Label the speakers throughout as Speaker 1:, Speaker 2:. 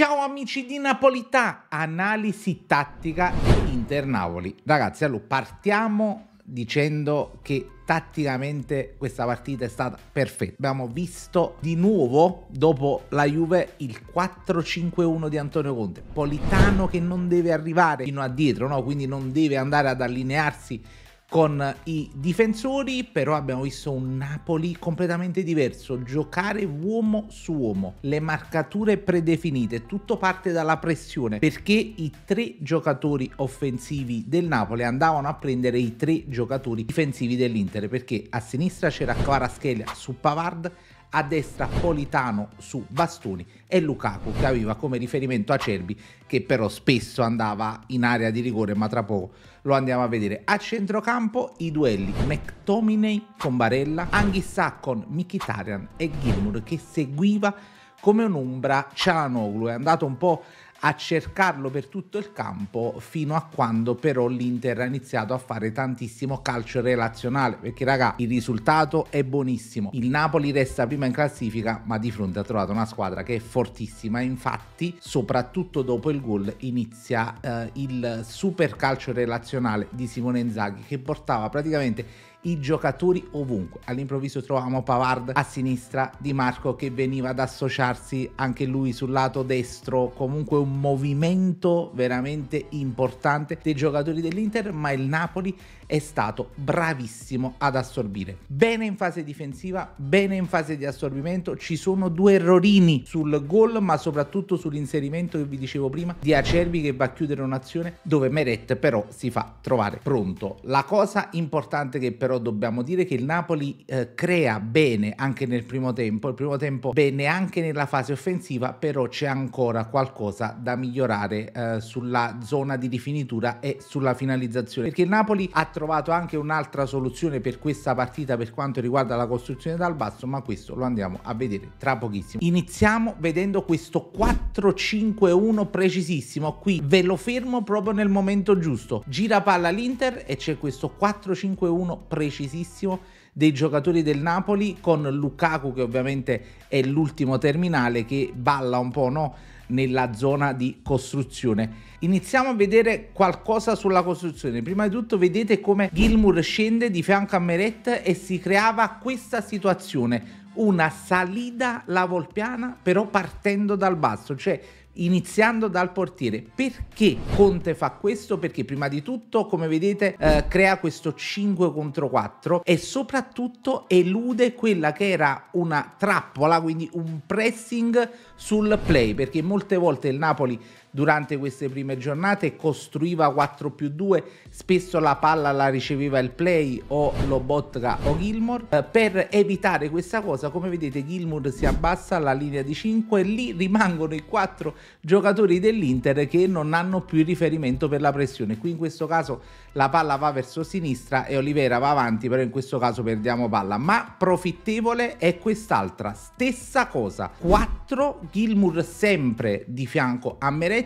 Speaker 1: Ciao amici di Napolità, analisi tattica Inter Napoli. Ragazzi, allora partiamo dicendo che tatticamente questa partita è stata perfetta. Abbiamo visto di nuovo dopo la Juve il 4-5-1 di Antonio Conte. Politano che non deve arrivare fino a dietro, no? quindi non deve andare ad allinearsi con i difensori, però abbiamo visto un Napoli completamente diverso, giocare uomo su uomo, le marcature predefinite, tutto parte dalla pressione, perché i tre giocatori offensivi del Napoli andavano a prendere i tre giocatori difensivi dell'Inter, perché a sinistra c'era Kvaratskhelia su Pavard, a destra Politano su Bastoni e Lukaku che aveva come riferimento Acerbi che però spesso andava in area di rigore ma tra poco lo andiamo a vedere. A centrocampo i duelli McTominay con Barella, Anghissà con Mkhitaryan e Gilmour che seguiva come un'ombra Cialanoglu, è andato un po' a cercarlo per tutto il campo fino a quando però l'Inter ha iniziato a fare tantissimo calcio relazionale perché raga il risultato è buonissimo. Il Napoli resta prima in classifica ma di fronte ha trovato una squadra che è fortissima. Infatti soprattutto dopo il gol inizia eh, il super calcio relazionale di Simone Inzaghi che portava praticamente i giocatori ovunque. All'improvviso trovavamo Pavard a sinistra di Marco che veniva ad associarsi anche lui sul lato destro, comunque un movimento veramente importante dei giocatori dell'Inter, ma il Napoli è stato bravissimo ad assorbire. Bene in fase difensiva, bene in fase di assorbimento, ci sono due errorini sul gol, ma soprattutto sull'inserimento che vi dicevo prima di Acerbi che va a chiudere un'azione dove Meret però si fa trovare pronto. La cosa importante che però dobbiamo dire è che il Napoli eh, crea bene anche nel primo tempo, il primo tempo bene anche nella fase offensiva, però c'è ancora qualcosa da migliorare eh, sulla zona di rifinitura e sulla finalizzazione, perché il Napoli ha trovato trovato anche un'altra soluzione per questa partita per quanto riguarda la costruzione dal basso, ma questo lo andiamo a vedere tra pochissimo. Iniziamo vedendo questo 4-5-1 precisissimo, qui ve lo fermo proprio nel momento giusto. Gira palla l'Inter e c'è questo 4-5-1 precisissimo dei giocatori del Napoli con Lukaku che ovviamente è l'ultimo terminale che balla un po' no? Nella zona di costruzione. Iniziamo a vedere qualcosa sulla costruzione. Prima di tutto vedete come Gilmour scende di fianco a Meret e si creava questa situazione, una salita la volpiana però partendo dal basso, cioè iniziando dal portiere. Perché Conte fa questo? Perché prima di tutto, come vedete, eh, crea questo 5 contro 4 e soprattutto elude quella che era una trappola, quindi un pressing sul play, perché molte volte il Napoli durante queste prime giornate costruiva 4 più 2 spesso la palla la riceveva il play o Lobotka o Gilmore eh, per evitare questa cosa come vedete Gilmore si abbassa alla linea di 5 e lì rimangono i 4 giocatori dell'Inter che non hanno più riferimento per la pressione. Qui in questo caso la palla va verso sinistra e Olivera va avanti però in questo caso perdiamo palla. Ma profittevole è quest'altra stessa cosa. 4 Gilmour sempre di fianco a Meret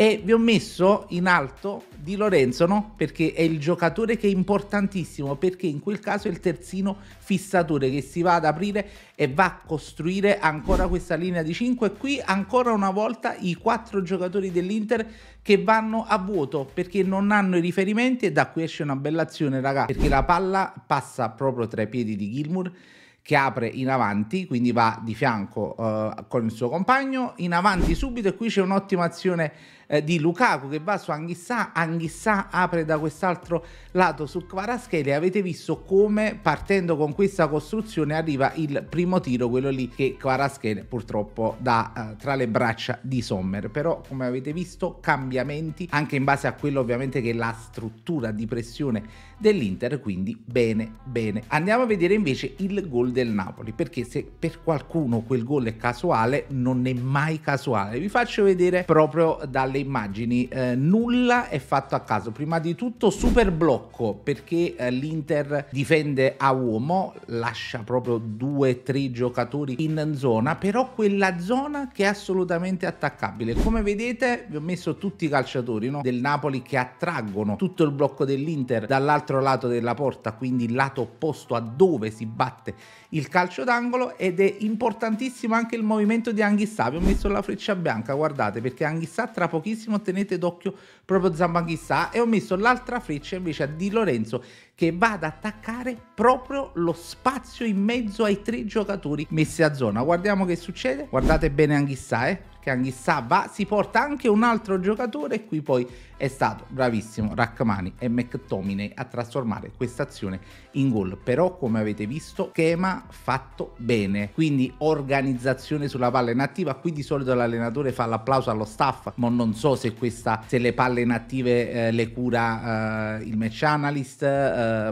Speaker 1: e vi ho messo in alto di Lorenzo no? perché è il giocatore che è importantissimo perché in quel caso è il terzino fissatore che si va ad aprire e va a costruire ancora questa linea di 5 qui ancora una volta i quattro giocatori dell'Inter che vanno a vuoto perché non hanno i riferimenti e da qui esce una bella azione raga perché la palla passa proprio tra i piedi di Gilmour che apre in avanti, quindi va di fianco uh, con il suo compagno, in avanti subito e qui c'è un'ottima azione eh, di Lukaku che va su Anghissà, Anghissà apre da quest'altro lato su Kvaratskhelia, avete visto come partendo con questa costruzione arriva il primo tiro, quello lì che Kvaratskhelia purtroppo dà uh, tra le braccia di Sommer, però come avete visto cambiamenti anche in base a quello ovviamente che è la struttura di pressione dell'Inter, quindi bene bene. Andiamo a vedere invece il gol del Napoli, perché se per qualcuno quel gol è casuale, non è mai casuale. Vi faccio vedere proprio dalle immagini eh, nulla è fatto a caso. Prima di tutto super blocco perché eh, l'Inter difende a uomo, lascia proprio due tre giocatori in zona, però quella zona che è assolutamente attaccabile. Come vedete vi ho messo tutti i calciatori no? del Napoli che attraggono tutto il blocco dell'Inter dall'altro lato della porta, quindi il lato opposto a dove si batte il calcio d'angolo ed è importantissimo anche il movimento di Anghissà. Vi ho messo la freccia bianca, guardate, perché Anghissà tra pochissimo tenete d'occhio proprio Zambanghissà. E ho messo l'altra freccia invece a Di Lorenzo che va ad attaccare proprio lo spazio in mezzo ai tre giocatori messi a zona. Guardiamo che succede. Guardate bene Anghissà, eh che Anghissà va, si porta anche un altro giocatore e qui poi è stato bravissimo Rachmani e McTominay a trasformare questa azione in gol. Però come avete visto schema fatto bene, quindi organizzazione sulla palla inattiva, qui di solito l'allenatore fa l'applauso allo staff, ma non so se questa se le palle inattive eh, le cura eh, il match analyst eh,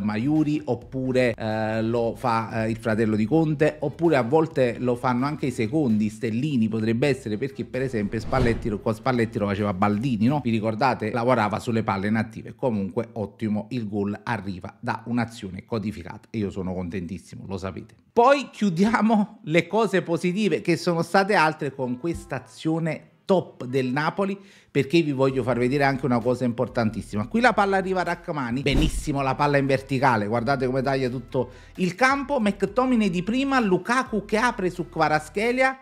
Speaker 1: Maiuri oppure eh, lo fa eh, il fratello di Conte oppure a volte lo fanno anche i secondi, Stellini potrebbe essere perché per esempio Spalletti, con Spalletti lo faceva Baldini, no? Vi ricordate? Lavorava sulle palle inattive. Comunque ottimo, il gol arriva da un'azione codificata e io sono contentissimo, lo sapete. Poi chiudiamo le cose positive che sono state altre con questa azione top del Napoli perché vi voglio far vedere anche una cosa importantissima. Qui la palla arriva a Rachmani, benissimo la palla in verticale, guardate come taglia tutto il campo, McTominay di prima, Lukaku che apre su Kvaraschelia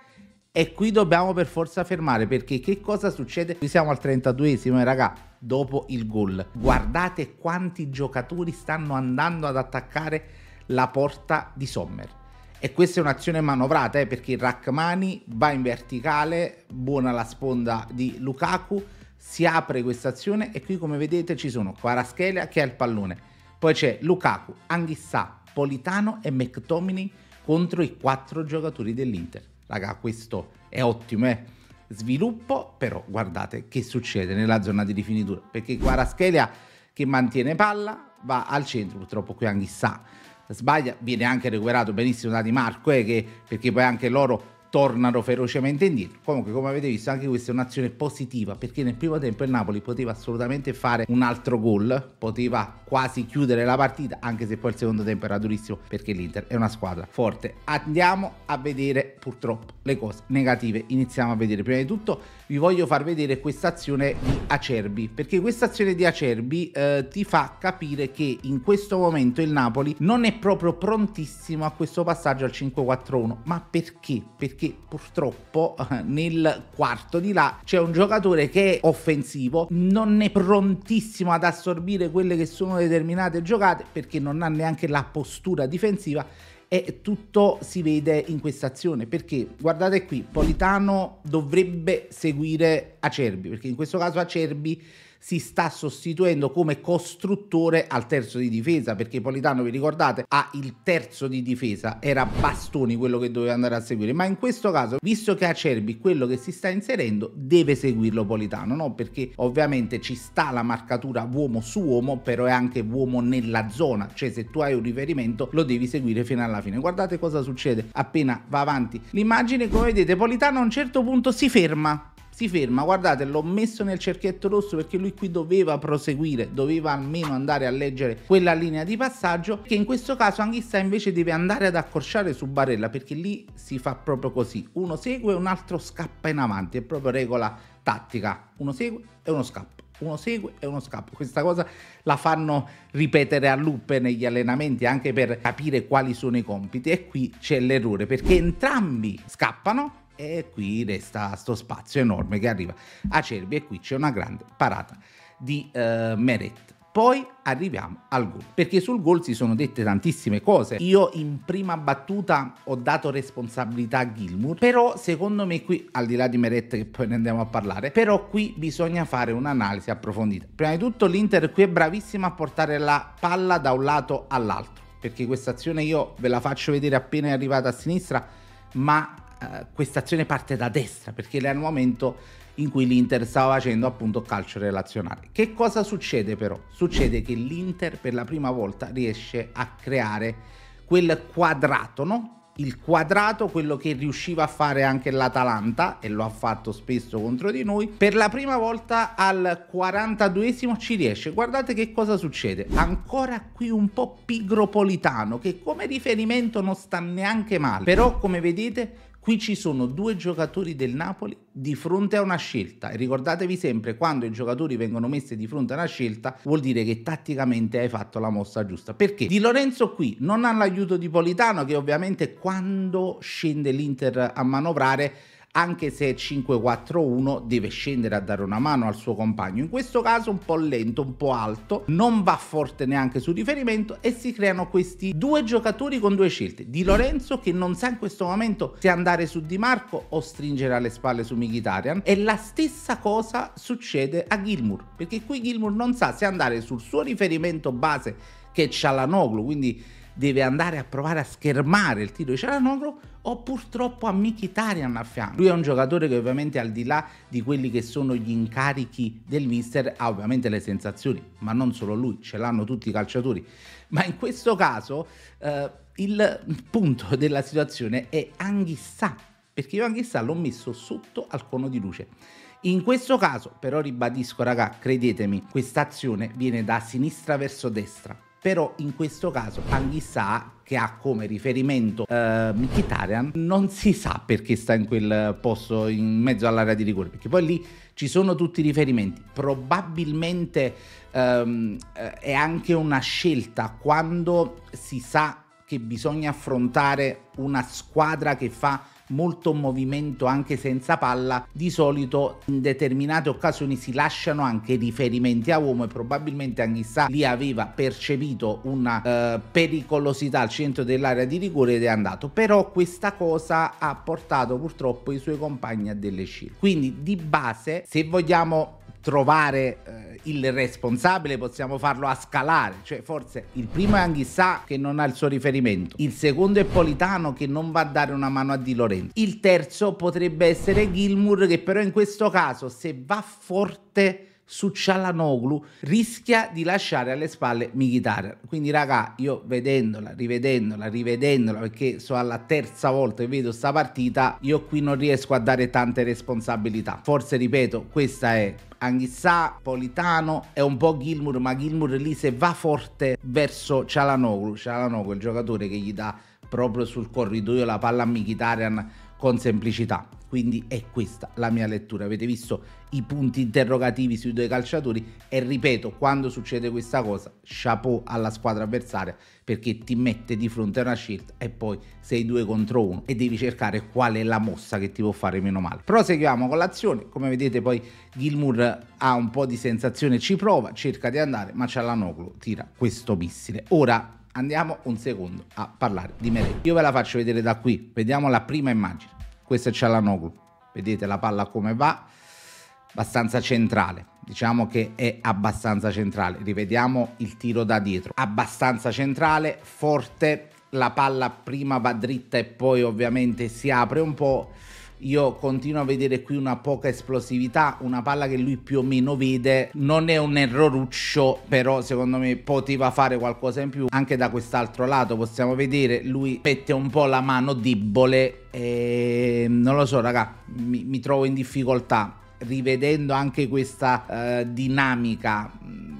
Speaker 1: e qui dobbiamo per forza fermare perché che cosa succede? Qui siamo al 32esimo, raga, dopo il gol. Guardate quanti giocatori stanno andando ad attaccare la porta di Sommer. E questa è un'azione manovrata eh, perché Rachmani va in verticale, buona la sponda di Lukaku, si apre questa azione e qui come vedete ci sono Quaraschelia che ha il pallone, poi c'è Lukaku, Anghissà, Politano e McTominay contro i quattro giocatori dell'Inter. Raga, questo è ottimo, eh. Sviluppo, però guardate che succede nella zona di rifinitura, perché Quaraschelia che mantiene palla va al centro, purtroppo qui Anghissà sbaglia, viene anche recuperato benissimo da Di Marco, eh, che, perché poi anche loro tornano ferocemente indietro. Comunque, come avete visto, anche questa è un'azione positiva perché nel primo tempo il Napoli poteva assolutamente fare un altro gol, poteva quasi chiudere la partita, anche se poi il secondo tempo era durissimo perché l'Inter è una squadra forte. Andiamo a vedere purtroppo le cose negative. Iniziamo a vedere prima di tutto vi voglio far vedere questa azione di Acerbi perché questa azione di Acerbi eh, ti fa capire che in questo momento il Napoli non è proprio prontissimo a questo passaggio al 5-4-1 ma perché? Perché purtroppo eh, nel quarto di là c'è un giocatore che è offensivo, non è prontissimo ad assorbire quelle che sono determinate giocate perché non ha neanche la postura difensiva e tutto si vede in questa azione perché guardate qui Politano dovrebbe seguire Acerbi perché in questo caso Acerbi si sta sostituendo come costruttore al terzo di difesa perché Politano vi ricordate ha il terzo di difesa era Bastoni quello che doveva andare a seguire. Ma in questo caso visto che Acerbi quello che si sta inserendo deve seguirlo Politano no? perché ovviamente ci sta la marcatura uomo su uomo però è anche uomo nella zona. Cioè se tu hai un riferimento lo devi seguire fino alla fine. Guardate cosa succede appena va avanti l'immagine. Come vedete Politano a un certo punto si ferma si ferma, guardate l'ho messo nel cerchietto rosso perché lui qui doveva proseguire, doveva almeno andare a leggere quella linea di passaggio che in questo caso Anghissa invece deve andare ad accorciare su Barella perché lì si fa proprio così, uno segue e un altro scappa in avanti, è proprio regola tattica, uno segue e uno scappa uno segue e uno scappa. Questa cosa la fanno ripetere a loop negli allenamenti anche per capire quali sono i compiti e qui c'è l'errore perché entrambi scappano e qui resta sto spazio enorme che arriva a Cerbi e qui c'è una grande parata di uh, Meret. Poi arriviamo al gol, perché sul gol si sono dette tantissime cose. Io in prima battuta ho dato responsabilità a Gilmour, però secondo me qui, al di là di Meret che poi ne andiamo a parlare, però qui bisogna fare un'analisi approfondita. Prima di tutto l'Inter qui è bravissima a portare la palla da un lato all'altro, perché questa azione io ve la faccio vedere appena è arrivata a sinistra, ma eh, questa azione parte da destra perché era il momento in cui l'Inter stava facendo appunto calcio relazionale. Che cosa succede però? Succede che l'Inter per la prima volta riesce a creare quel quadrato, no? il quadrato, quello che riusciva a fare anche l'Atalanta e lo ha fatto spesso contro di noi. Per la prima volta al 42esimo ci riesce. Guardate che cosa succede. Ancora qui un po' pigropolitano che come riferimento non sta neanche male. Però come vedete Qui ci sono due giocatori del Napoli di fronte a una scelta e ricordatevi sempre quando i giocatori vengono messi di fronte a una scelta vuol dire che tatticamente hai fatto la mossa giusta. Perché Di Lorenzo qui non ha l'aiuto di Politano che ovviamente quando scende l'Inter a manovrare anche se è 5-4-1 deve scendere a dare una mano al suo compagno. In questo caso un po' lento, un po' alto, non va forte neanche sul riferimento e si creano questi due giocatori con due scelte. Di Lorenzo che non sa in questo momento se andare su Di Marco o stringere alle spalle su Mkhitaryan e la stessa cosa succede a Gilmour, perché qui Gilmour non sa se andare sul suo riferimento base che è Cialanoglu, quindi deve andare a provare a schermare il tiro di Cialanoglu o purtroppo a Mkhitaryan a fianco. Lui è un giocatore che ovviamente al di là di quelli che sono gli incarichi del mister ha ovviamente le sensazioni, ma non solo lui, ce l'hanno tutti i calciatori. Ma in questo caso eh, il punto della situazione è Anghissà, perché io Anghissà l'ho messo sotto al cono di luce. In questo caso, però ribadisco raga, credetemi, questa azione viene da sinistra verso destra però in questo caso Anghissà che ha come riferimento eh, Mkhitaryan non si sa perché sta in quel posto in mezzo all'area di rigore perché poi lì ci sono tutti i riferimenti. Probabilmente ehm, eh, è anche una scelta quando si sa che bisogna affrontare una squadra che fa molto movimento anche senza palla, di solito in determinate occasioni si lasciano anche riferimenti a uomo e probabilmente Anghissà lì aveva percepito una eh, pericolosità al centro dell'area di rigore ed è andato. Però questa cosa ha portato purtroppo i suoi compagni a delle scelte. Quindi di base, se vogliamo trovare eh, il responsabile, possiamo farlo a scalare, cioè forse il primo è Anghissà che non ha il suo riferimento, il secondo è Politano che non va a dare una mano a Di Lorenzo, il terzo potrebbe essere Gilmour che però in questo caso se va forte su Cialanoglu rischia di lasciare alle spalle Mkhitaryan. Quindi raga, io vedendola, rivedendola, rivedendola perché sono alla terza volta che vedo sta partita, io qui non riesco a dare tante responsabilità. Forse ripeto, questa è Anghissà, Politano e un po' Gilmour, ma Gilmour lì se va forte verso Cialanoglu, Cialanoglu è il giocatore che gli dà proprio sul corridoio la palla a Mkhitaryan con semplicità. Quindi è questa la mia lettura. Avete visto i punti interrogativi sui due calciatori e ripeto, quando succede questa cosa, chapeau alla squadra avversaria perché ti mette di fronte a una scelta e poi sei due contro uno e devi cercare qual è la mossa che ti può fare meno male. Proseguiamo con l'azione, come vedete poi Gilmour ha un po' di sensazione, ci prova, cerca di andare, ma Cialanoglu tira questo missile. Ora andiamo un secondo a parlare di Merelli. Io ve la faccio vedere da qui, vediamo la prima immagine. Questa è Cialanoglu, vedete la palla come va, abbastanza centrale. Diciamo che è abbastanza centrale. Rivediamo il tiro da dietro. Abbastanza centrale, forte. La palla prima va dritta e poi ovviamente si apre un po' io continuo a vedere qui una poca esplosività, una palla che lui più o meno vede, non è un erroruccio, però secondo me poteva fare qualcosa in più. Anche da quest'altro lato possiamo vedere, lui mette un po' la mano debole e non lo so raga, mi, mi trovo in difficoltà. Rivedendo anche questa uh, dinamica,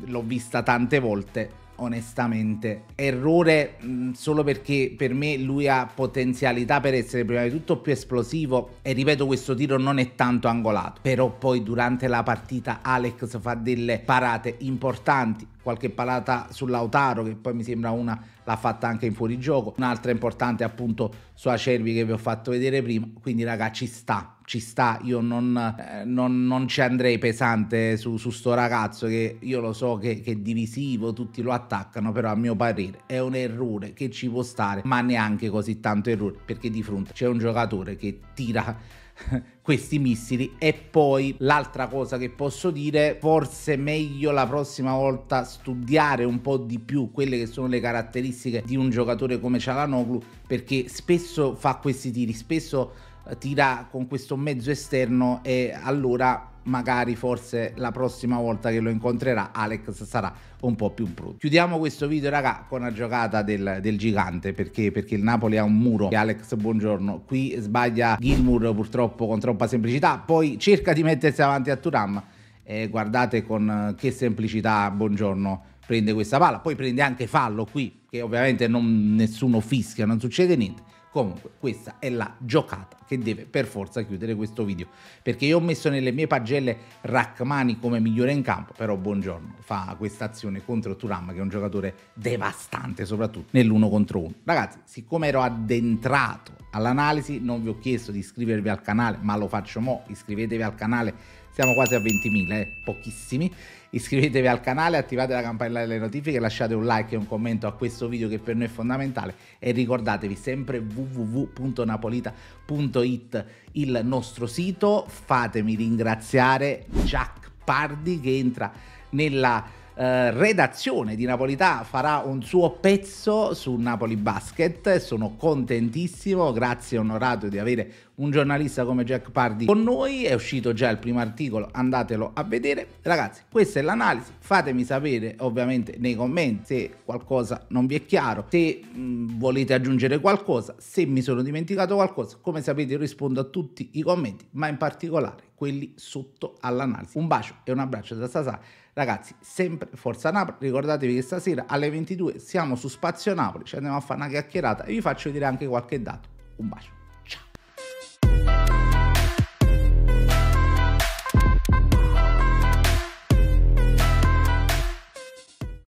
Speaker 1: l'ho vista tante volte, onestamente. Errore mh, mm, solo perché per me lui ha potenzialità per essere prima di tutto più esplosivo e ripeto questo tiro non è tanto angolato. Però poi durante la partita Alex fa delle parate importanti, qualche parata sull'Autaro che poi mi sembra una l'ha fatta anche in fuorigioco, un'altra importante appunto su Acerbi che vi ho fatto vedere prima, quindi raga ci sta, ci sta, io non, eh, non, non ci andrei pesante su, su, sto ragazzo che io lo so che, che, è divisivo, tutti lo attaccano, però a mio parere è un errore che ci può stare, ma neanche così tanto errore, perché di fronte c'è un giocatore che tira questi missili. E poi l'altra cosa che posso dire forse meglio la prossima volta studiare un po' di più quelle che sono le caratteristiche di un giocatore come Cialanoglu perché spesso fa questi tiri spesso tira con questo mezzo esterno e allora magari forse la prossima volta che lo incontrerà Alex sarà un po' più pronto. Chiudiamo questo video raga con una giocata del, del gigante perché, perché, il Napoli ha un muro. Che Alex buongiorno. Qui sbaglia Gilmour purtroppo con troppa semplicità. Poi cerca di mettersi avanti a Turam e guardate con che semplicità. Buongiorno. Prende questa palla. Poi prende anche fallo qui che ovviamente non, nessuno fischia non succede niente Comunque, questa è la giocata che deve per forza chiudere questo video. Perché io ho messo nelle mie pagelle Rachmani come migliore in campo, però buongiorno, fa questa azione contro Turam, che è un giocatore devastante, soprattutto nell'uno contro uno. Ragazzi, siccome ero addentrato all'analisi, non vi ho chiesto di iscrivervi al canale, ma lo faccio mo', iscrivetevi al canale siamo quasi a 20.000, eh, pochissimi. Iscrivetevi al canale, attivate la campanella delle notifiche, lasciate un like e un commento a questo video che per noi è fondamentale e ricordatevi sempre www.napolita.it il nostro sito. Fatemi ringraziare Jack Pardi che entra nella eh, redazione di Napolità farà un suo pezzo su Napoli Basket. Sono contentissimo, grazie onorato di avere un giornalista come Jack Pardi con noi. È uscito già il primo articolo, andatelo a vedere. Ragazzi, questa è l'analisi. Fatemi sapere ovviamente nei commenti se qualcosa non vi è chiaro, se mh, volete aggiungere qualcosa, se mi sono dimenticato qualcosa. Come sapete io rispondo a tutti i commenti, ma in particolare quelli sotto all'analisi. Un bacio e un abbraccio da Sasà. Ragazzi, sempre Forza Napoli, ricordatevi che stasera alle 22 siamo su Spazio Napoli, ci andiamo a fare una chiacchierata e vi faccio vedere anche qualche dato. Un bacio.